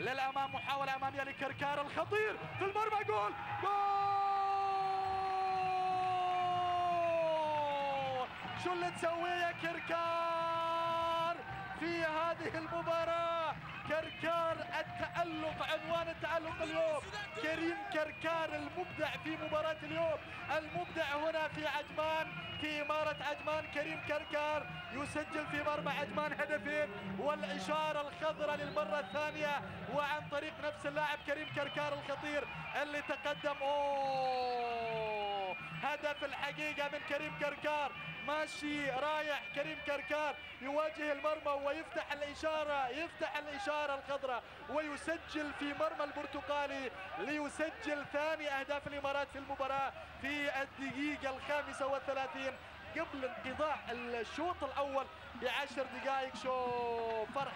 للأمام محاولة اماميه لكركار الخطير. في المرمى جول. جول! شو اللي تسويه يا كركار؟ في هذه المباراة كركار التألق عنوان التألق اليوم. كركار المبدع في مباراة اليوم. المبدع هنا في عجمان في إمارة عجمان كريم كركار يسجل في مرمى عجمان هدفين والإشارة الخضراء للمرة الثانية وعن طريق نفس اللاعب كريم كركار الخطير اللي تقدم. أوه! هدف الحقيقة من كريم كركار. ماشي رايح كريم كركار يواجه المرمى ويفتح الإشارة يفتح الإشارة الخضراء ويسجل في مرمى البرتقالي ليسجل ثاني أهداف الإمارات في المباراة في الدقيقة الخامسة والثلاثين قبل انقضاء الشوط الأول بعشر دقائق. شوف فرح.